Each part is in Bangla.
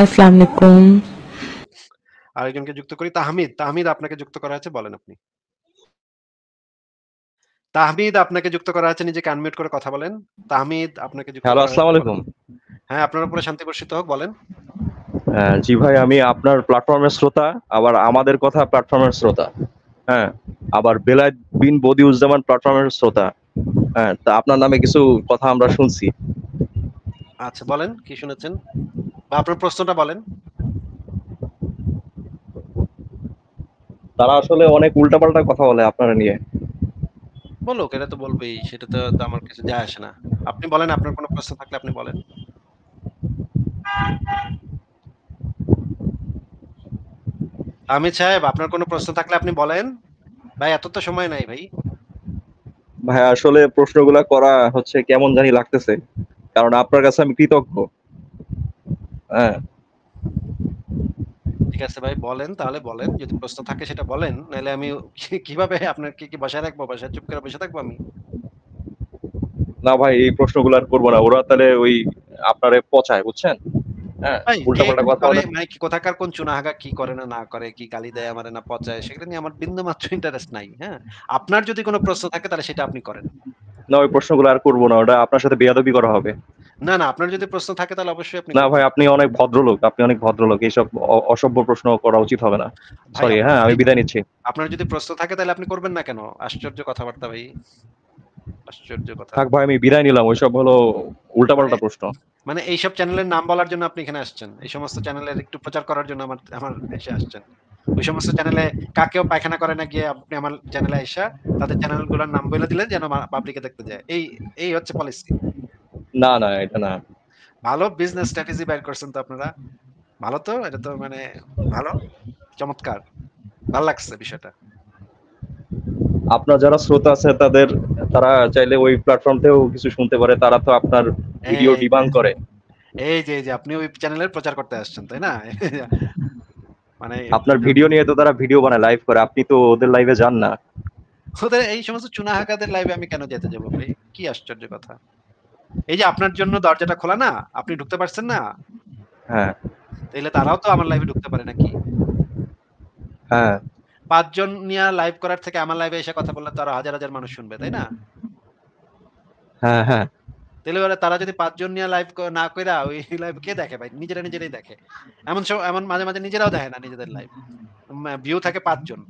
আসসালামু আলাইকুম। আরেকজনকে যুক্ত করি তাহমিদ। তাহমিদ আপনাকে যুক্ত করা আছে বলেন আপনি। তাহমিদ আপনাকে যুক্ত করা আছে নিজেকে আনমিউট করে কথা বলেন। তাহমিদ আপনাকে যুক্ত হ্যালো আসসালামু আলাইকুম। হ্যাঁ আপনার উপরে শান্তি বর্ষিত হোক বলেন। হ্যাঁ, জি ভাই আমি আপনার প্ল্যাটফর্মের শ্রোতা আবার আমাদের কথা প্ল্যাটফর্মের শ্রোতা। হ্যাঁ আবার বেলায়েত বিন বদিউজ্জামান প্ল্যাটফর্মের শ্রোতা। হ্যাঁ তা আপনার নামে কিছু কথা আমরা শুনছি। আচ্ছা বলেন কি শুনেছেন? বা আপনার প্রশ্নটা বলেন। তারা আসলে অনেক উল্টাপাল্টা কথা বলে আপনারা নিয়ে। বলুক এটা তো বলবেই সেটা তো আমার কিছু যায় আসে না। আপনি বলেন আপনার কোনো প্রশ্ন থাকলে আপনি বলেন। আমির সাহেব আপনার কোনো প্রশ্ন থাকলে আপনি বলেন। ভাই এত তো সময় নাই ভাই। ভাই আসলে প্রশ্নগুলা করা হচ্ছে কেমন জানি লাগতেছে। কারণ আপনার কাছে আমি কৃতজ্ঞ। হ্যাঁ। ঠিক আছে ভাই বলেন তাহলে বলেন। যদি প্রশ্ন থাকে সেটা বলেন নাহলে আমি কীভাবে আপনার কি কি বাসায় রাখব? বাসায় চুপ করে বসে থাকব আমি? না ভাই এই প্রশ্নগুলো আর করব না। ওরা তাহলে ওই আপনারে পচায় বুঝছেন? হ্যাঁ মানে কি কোথাকার কোন চুনাহাগা কি করে না না করে কি গালি দেয় আমার না পচায় সেগুলো নিয়ে আমার বিন্দু মাত্র ইন্টারেস্ট নাই হ্যাঁ? আপনার যদি কোনো প্রশ্ন থাকে তাহলে সেটা আপনি করেন। না ওই প্রশ্নগুলো আর করব না। ওটা আপনার সাথে বেয়াদবি করা হবে। না না আপনার যদি প্রশ্ন থাকে তাহলে অবশ্যই আপনি না ভাই আপনি অনেক ভদ্রলোক আপনি অনেক ভদ্রলোক এইসব অসভ্য প্রশ্ন করা উচিত হবে না। সরি হ্যাঁ আমি বিদায় নিচ্ছি। আপনার যদি প্রশ্ন থাকে তাহলে আপনি করবেন না কেন? আশ্চর্য কথাবার্তা ভাই। আশ্চর্য কথা। থাক ভাই আমি বিদায় নিলাম ওইসব হলো উল্টাপাল্টা প্রশ্ন। মানে এইসব চ্যানেলের নাম বলার জন্য আপনি এখানে আসছেন। এই সমস্ত চ্যানেলের একটু প্রচার করার জন্য আমার আমার এসে আসছেন। ওই সমস্ত চ্যানেলে কাকেও পায়খানা করে না গিয়ে আপনি আমার চ্যানেলে এসে তাদের চ্যানেলগুলোর নাম বলে দিলেন যেন পাবলিকে দেখতে যায়। এই এই হচ্ছে পলিসি না না এটা না। ভালো বিজনেস স্ট্র্যাটেজি বের করছেন তো আপনারা। ভালো তো এটা তো মানে ভালো চমৎকার। ভালো লাগছে বিষয়টা। আপনার যারা শ্রোতা আছে তাদের তারা চাইলে ওই প্ল্যাটফর্ম থেকেও কিছু শুনতে পারে। তারা তো আপনার ভিডিও ডিবাং করে। এই যে যে আপনি ওই চ্যানেলের প্রচার করতে আসছেন তাই না? মানে আপনার ভিডিও নিয়ে তো তারা ভিডিও বানায় লাইভ করে। আপনি তো ওদের লাইভে যান না। ওদের এই সমস্ত চুনাহাকাদের লাইভে আমি কেন যেতে যাব ভাই? কি আশ্চর্য কথা। এই যে আপনার জন্য দরজাটা খোলা না আপনি ঢুকতে পারছেন না? হ্যাঁ। তাইলে তারাও তো আমার লাইভে ঢুকতে পারে নাকি? হ্যাঁ। পাঁচজন নিয়ে লাইভ করার থেকে আমার লাইভে এসে কথা বললে তারা হাজার হাজার মানুষ শুনবে তাই না? হ্যাঁ হ্যাঁ। তাহলে তারা যদি পাঁচজন নিয়ে লাইভ না কইরা ওই লাইভ কে দেখে ভাই? নিজেরা নিজেরাই দেখে। এমন সব এমন মাঝে মাঝে নিজেরাও দেখে না নিজেদের লাইভ ভিউ থাকে পাঁচজন।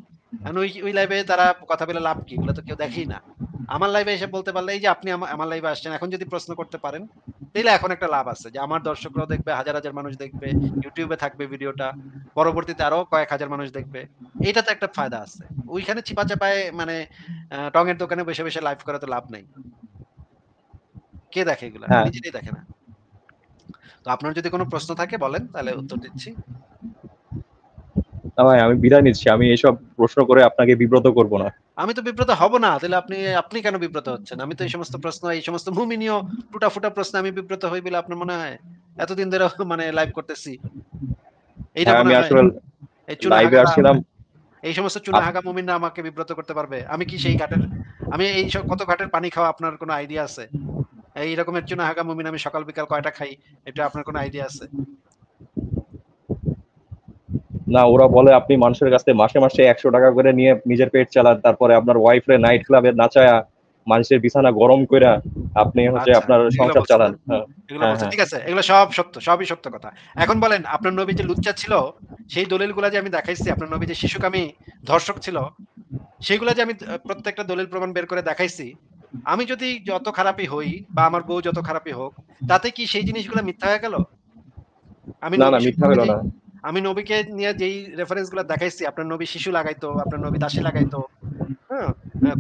ওই ওই লাইভে তারা কথা বলে লাভ কি? এগুলো তো কেউ দেখেই না। আমার লাইভে এসে বলতে পারলে এই যে আপনি আমার লাইভে আসছেন এখন যদি প্রশ্ন করতে পারেন তাহলে এখন একটা লাভ আছে যে আমার দর্শকরাও দেখবে হাজার হাজার মানুষ দেখবে ইউটিউবে থাকবে ভিডিওটা পরবর্তীতে আরও কয়েক হাজার মানুষ দেখবে এইটা তো একটা ফায়দা আছে। ওইখানে চিপা চাপায় মানে টঙের দোকানে বসে বসে লাইভ করা তো লাভ নাই। কে দেখে এগুলা? হ্যাঁ। নিজেরাই দেখে না। তো আপনার যদি কোনো প্রশ্ন থাকে বলেন তাহলে উত্তর দিচ্ছি। আমি বিদায় নিচ্ছি আমি এসব প্রশ্ন করে আপনাকে বিব্রত করব না। আমি তো বিব্রত হব না তাহলে আপনি আপনি কেন বিব্রত হচ্ছেন? আমি তো এই সমস্ত প্রশ্ন এই সমস্ত মুমিনীয় টুটা ফুটা প্রশ্ন আমি বিব্রত হই বলে আপনার মনে হয়? এতদিন ধরে মানে লাইভ করতেছি। এইটা হ্যাঁ, আমি আসলে লাইভে আসছিলাম। এই সমস্ত চুনাহাগা মুমিনরা আমাকে বিব্রত করতে পারবে? আমি কি সেই ঘাটের আমি এই কত ঘাটের পানি খাওয়া আপনার কোনো আইডিয়া আছে? এই রকমের চুনাহাগা মুমিন আমি সকাল বিকাল কয়টা খাই? এটা আপনার কোনো আইডিয়া আছে? না ওরা বলে আপনি মানুষের কাছ থেকে মাসে মাসে একশো টাকা করে নিয়ে নিজের পেট চালান তারপরে আপনার ওয়াইফরে নাইট ক্লাবে নাচায়া মানুষের বিছানা গরম কইরা আপনি হচ্ছে আচ্ছা, আপনার সংসার চালান? হ্যাঁ হ্যাঁ, হ্যাঁ। ঠিক আছে এগুলো সব সত্য সবই সত্য কথা এখন বলেন আপনার নবী যে লুচ্চা ছিল সেই দলিলগুলা যে আমি দেখাইছি আপনার নবী যে শিশুকামী ধর্ষক ছিল সেগুলা যে আমি প্রত্যেকটা দলিল প্রমাণ বের করে দেখাইছি আমি যদি যত খারাপই হই বা আমার বউ যত খারাপই হোক তাতে কি সেই জিনিসগুলো মিথ্যা হয়ে গেল আমি না না মিথ্যা হলো না আমি নবীকে নিয়ে যেই রেফারেন্সগুলো দেখাইছি আপনার নবী শিশু লাগাইতো আপনার নবী দাসী লাগাইতো হ্যাঁ?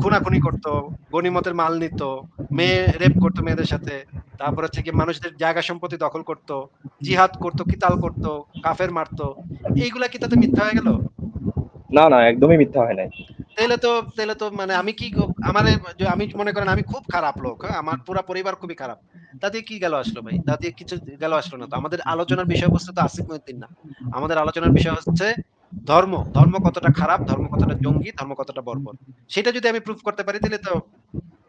খুনাখুনি করতো গনিমতের মাল নিত মেয়ে রেপ করতো মেয়েদের সাথে তারপর হচ্ছে কি মানুষদের জায়গা সম্পত্তি দখল করতো জিহাদ করতো কিতাল করতো কাফের মারতো এইগুলা কি তাতে মিথ্যা হয়ে গেল? না না একদমই মিথ্যা হয় নাই। তাহলে তো তাহলে তো মানে আমি কি আমারে আমি মনে করেন আমি খুব খারাপ লোক হ্যাঁ? আমার পুরো পরিবার খুবই খারাপ। তাতে কি গেল আসলো ভাই? তাতে কিছু গেল আসলো না তো। আমাদের আলোচনার বিষয়বস্তু তো আসিফ মহিউদ্দিন না। আমাদের আলোচনার বিষয় হচ্ছে ধর্ম। ধর্ম কতটা খারাপ, ধর্ম কতটা জঙ্গি, ধর্ম কতটা বর্বর? সেটা যদি আমি প্রুফ করতে পারি তাহলে তো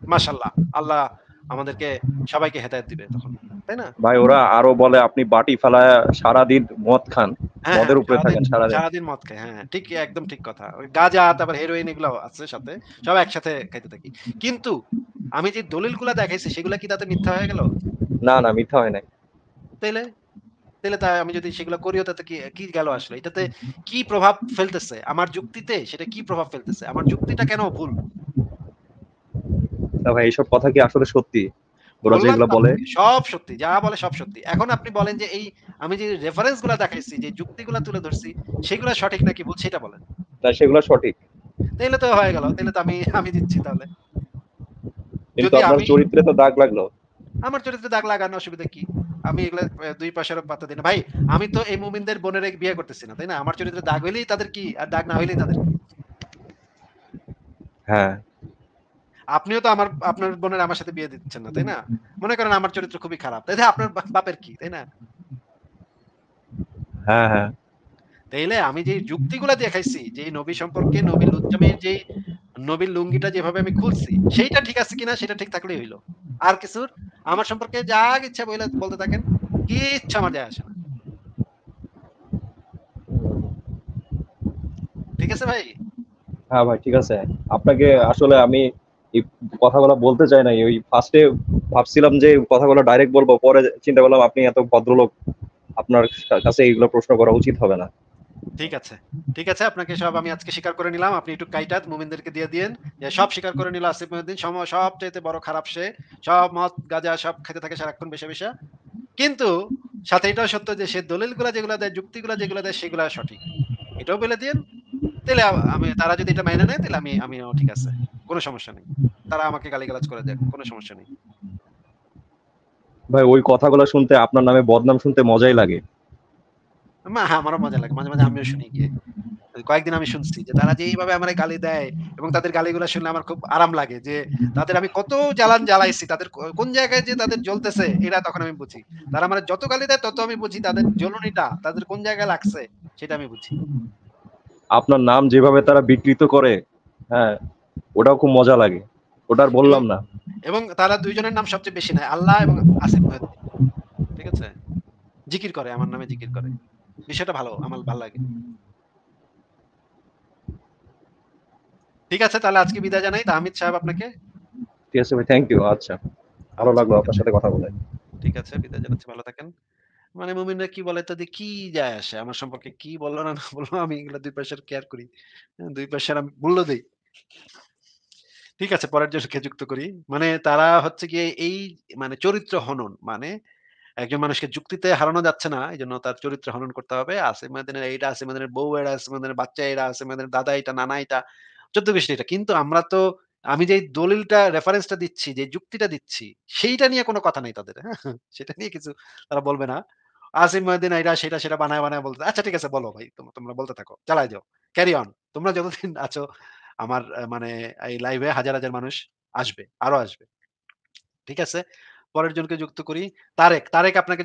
মাশাল্লাহ আল্লাহ আমাদেরকে সবাইকে হেদায়েত দিবে তখন। তাই না? ভাই ওরা আরও বলে আপনি বাটি ফেলায়া সারাদিন মদ খান। হ্যাঁ, মদের হ্যাঁ, উপরে থাকেন সারাদিন। সারাদিন মদ খায়। হ্যাঁ, ঠিক একদম ঠিক কথা। গাঁজা তারপর হেরোইন এগুলাও আছে সাথে। সব একসাথে খাইতে থাকি। কিন্তু আমি যে দলিলগুলা দেখাইছি সেগুলা কি তাতে মিথ্যা হয়ে গেল? না, না মিথ্যা হয় নাই। তাইলে? তাইলে তা আমি যদি সেগুলা করিও তাতে কি কি গেল আসলে? এটাতে কি প্রভাব ফেলতেছে? আমার যুক্তিতে সেটা কি প্রভাব ফেলতেছে? আমার যুক্তিটা কেন ভুল? না ভাই এইসব কথা কি আসলে সত্যি? ওরা যেগুলো বলে? সব সত্যি। যা বলে সব সত্যি। এখন আপনি বলেন যে এই আমি যে রেফারেন্সগুলা দেখাইছি, যে যুক্তিগুলা তুলে ধরছি সেগুলা সঠিক নাকি ভুল সেটা বলেন। না সেগুলো সঠিক। তো হয়ে গেল। তো আমি আমি দিচ্ছি তাহলে। কিন্তু আপনার চরিত্রে তো দাগ লাগল। আমার চরিত্রে দাগ লাগানো অসুবিধা কি? আমি এগুলা এ ২ পয়সারও পাত্তা দিই না। ভাই আমি তো এই মুমিনদের বোনেরে বিয়ে করতেছি না। তাই না? আমার চরিত্রে দাগ হইলেই তাদের কি? আর দাগ না হইলেই তাদের? হ্যাঁ। আপনিও তো আমার আপনার বোনের আমার সাথে বিয়ে দিচ্ছেন না, তাই না? মনে করেন আমার চরিত্র খুবই খারাপ। তাইলে আপনার বাপের কি? তাই না? হ্যাঁ, হ্যাঁ। তাইলে আমি যে যুক্তিগুলা দেখাইছি, যে নবী সম্পর্কে নবীর লুচ্চামির যেই নবীর লুঙ্গিটা যেভাবে আমি খুলছি, সেইটা ঠিক আছে কিনা সেটা ঠিক থাকলেই হইল। আর কিছুর আমার সম্পর্কে যা ইচ্ছা বইলা বলতে থাকেন। কিচ্ছু আমার যায় আসে না। ঠিক আছে ভাই? হ্যাঁ ভাই ঠিক আছে। আপনাকে আসলে আমি এই কথাগুলো বলতে চাই নাই। ওই ফার্স্ট ভাবছিলাম যে কথাগুলো ডাইরেক্ট বলব। পরে চিন্তা করলাম আপনি এত ভদ্রলোক। আপনার কাছে এগুলো প্রশ্ন করা উচিত হবে না। ঠিক আছে। ঠিক আছে আপনাকে সব আমি আজকে স্বীকার করে নিলাম। আপনি একটু কাইটা মুমিনদেরকে দিয়ে দিয়েন। যে সব স্বীকার করে নিল আসিফ মহিউদ্দিন সম সবচাইতে বড় খারাপ সে। সব মদ, গাজা সব খেতে থাকে সারাক্ষণ বেশা, বেশা। কিন্তু সাথে এটাও সত্য যে সে দলিলগুলা যেগুলা দেয়, যুক্তিগুলা যেগুলা দেয় সেগুলা সঠিক। এটাও বলে দিন তাহলে আমি তারা যদি এটা মাইনা নেয় তাহলে আমি আমিও ঠিক আছে। কোন সমস্যা নেই। তারা আমাকে গালিগালাজ করে দেক। কোন সমস্যা নেই। ভাই ওই কথাগুলো শুনতে আপনার নামে বদনাম শুনতে মজাই লাগে। মা আমারও মজা লাগে। মাঝে, মাঝে আমিও শুনি গিয়ে। কয়েকদিন আমি শুনছি যে তারা যে এইভাবে আমারে গালি দেয় এবং তাদের গালিগুলা শুনলে আমার খুব আরাম লাগে যে তাদের আমি কত জ্বালান জ্বালাইছি। তাদের কোন জায়গায় যে তাদের জ্বলতেছে এটা তখন আমি বুঝি। তারা আমারে যত গালি দেয় তত আমি বুঝি তাদের জ্বলুনিটা তাদের কোন জায়গায় লাগছে সেটা আমি বুঝি। আপনার নাম যেভাবে তারা বিকৃত করে, হ্যাঁ, ওটাও খুব মজা লাগে। ওটা আর বললাম না। এবং তারা দুইজনের নাম সবচেয়ে বেশি নেয়। আল্লাহ এবং আসিফ। ঠিক আছে? জিকির করে আমার নামে জিকির করে। বিষয়টা ভালো। আমার ভালো লাগে। ঠিক আছে তাহলে আজকে বিদায় জানাই। তাহমিদ সাহেব আপনাকে। ঠিক আছে ভাই থ্যাংক ইউ। আচ্ছা। ভালো লাগল আপনার সাথে কথা বলে। ঠিক আছে বিদায় জানাচ্ছি। ভালো থাকেন। মানে মুমিনরা কি বলে তাতে কি যায় আসে? আমার সম্পর্কে কি বলল না, না বলল আমি এগুলা ২ পয়সার কেয়ার করি। দুই ২ পয়সার আমি মূল্য দেই। ঠিক আছে পরের জনকে যুক্ত করি। মানে তারা হচ্ছে গিয়ে এই মানে চরিত্র হনন। মানে একজন মানুষকে যুক্তিতে হারানো যাচ্ছে না। এজন্য তার চরিত্র হনন করতে হবে। আসিফ মহিউদ্দিনের এইটা, আসিফ মহিউদ্দিনের বউ এরা, আসিফ মহিউদ্দিনের বাচ্চা এরা, আসিফ মহিউদ্দিনের দাদা এটা, নানা এটা, ১৪ গোষ্ঠী এটা। কিন্তু আমরা তো আমি যেই দলিলটা রেফারেন্সটা দিচ্ছি, যে যুক্তিটা দিচ্ছি সেইটা নিয়ে কোনো কথা নেই তাদের। হ্যাঁ? সেটা নিয়ে কিছু তারা বলবে না। আসিম মহিউদ্দিন এইটা সেটা সেটা বানায়, বানায় বলতে আচ্ছা ঠিক আছে বলো ভাই। তোমরা বলতে থাকো। চালাই যাও। Carry on. তোমরা যতদিন আছো আমার মানে এই লাইভে হাজার, হাজার মানুষ আসবে। আরও আসবে। ঠিক আছে? পরের জনকে যুক্ত করি। তারেক, তারেক আপনাকে